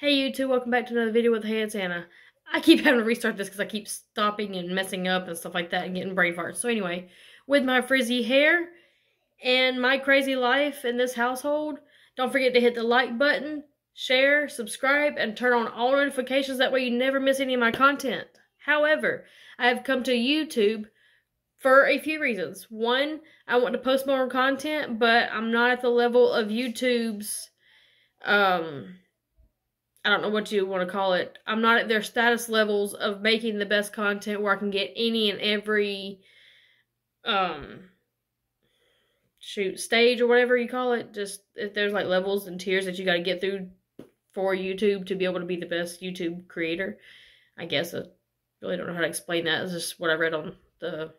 Hey YouTube, welcome back to another video with Hey It's Anna. I keep having to restart this because I keep stopping and messing up and stuff like that and getting brain farts. So anyway, with my frizzy hair and my crazy life in this household, don't forget to hit the like button, share, subscribe, and turn on all notifications. That way you never miss any of my content. However, I have come to YouTube for a few reasons. One, I want to post more content, but I'm not at the level of YouTube's um I don't know what you want to call it. I'm not at their status levels of making the best content where I can get any and every um shoot stage or whatever you call it. Just if there's like levels and tiers that you got to get through for YouTube to be able to be the best YouTube creator. I guess I really don't know how to explain that. It's just what I read on the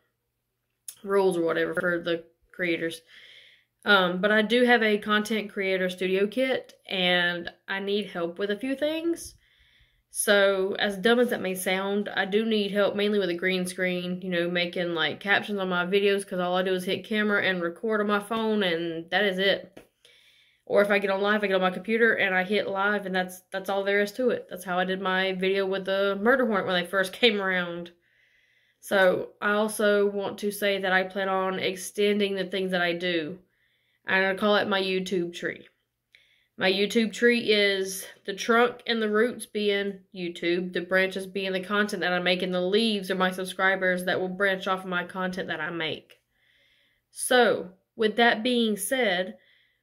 rules or whatever for the creators. Um, but I do have a content creator studio kit and I need help with a few things. So, as dumb as that may sound, I do need help mainly with a green screen, you know, making like captions on my videos because all I do is hit camera and record on my phone and that is it. Or if I get on live, I get on my computer and I hit live and that's that's all there is to it. That's how I did my video with the murder hornet when they first came around. So, I also want to say that I plan on extending the things that I do. I'm going to call it my YouTube tree. My YouTube tree is the trunk and the roots being YouTube, the branches being the content that I make, and the leaves are my subscribers that will branch off of my content that I make. So, with that being said,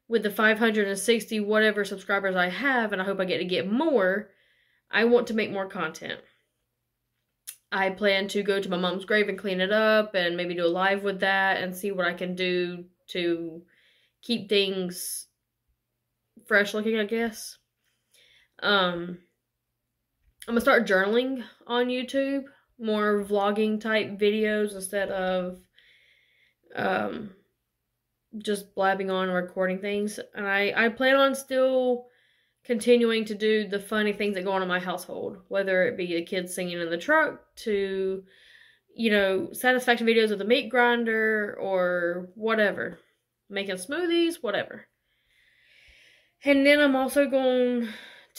with the 560 whatever subscribers I have, and I hope I get to get more, I want to make more content. I plan to go to my mom's grave and clean it up and maybe do a live with that and see what I can do to keep things fresh looking, I guess. Um, I'm gonna start journaling on YouTube, more vlogging type videos instead of um, just blabbing on and recording things. And I, I plan on still continuing to do the funny things that go on in my household, whether it be the kids singing in the truck to, you know, satisfaction videos of the meat grinder or whatever making smoothies, whatever. And then I'm also going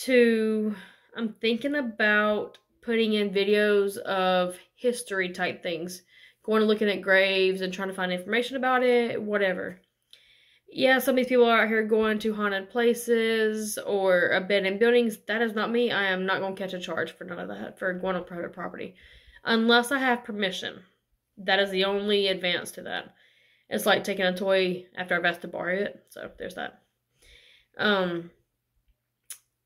to, I'm thinking about putting in videos of history type things. Going and looking at graves and trying to find information about it, whatever. Yeah, some of these people are out here going to haunted places or abandoned buildings. That is not me. I am not going to catch a charge for none of that, for going on private property. Unless I have permission. That is the only advance to that. It's like taking a toy after I've asked to borrow it. So there's that. Um,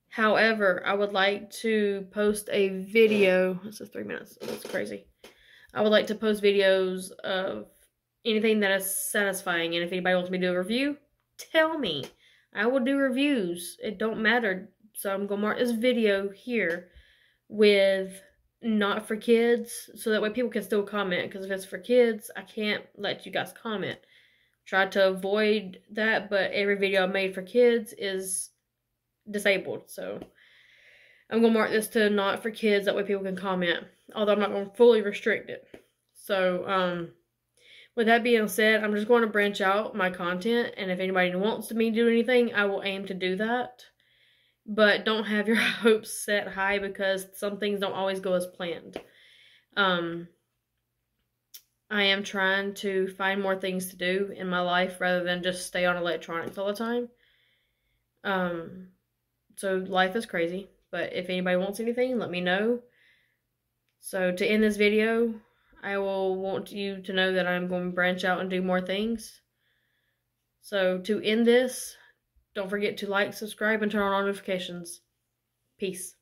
however, I would like to post a video. This is three minutes. That's crazy. I would like to post videos of anything that is satisfying. And if anybody wants me to do a review, tell me. I will do reviews. It don't matter. So I'm going to mark this video here with not for kids so that way people can still comment because if it's for kids i can't let you guys comment. Try to avoid that but every video i made for kids is disabled so i'm gonna mark this to not for kids that way people can comment although i'm not gonna fully restrict it. So um with that being said i'm just going to branch out my content and if anybody wants me to do anything i will aim to do that but don't have your hopes set high because some things don't always go as planned. Um, I am trying to find more things to do in my life rather than just stay on electronics all the time. Um, so life is crazy, but if anybody wants anything, let me know. So to end this video, I will want you to know that I'm going to branch out and do more things. So to end this, don't forget to like, subscribe, and turn on notifications. Peace.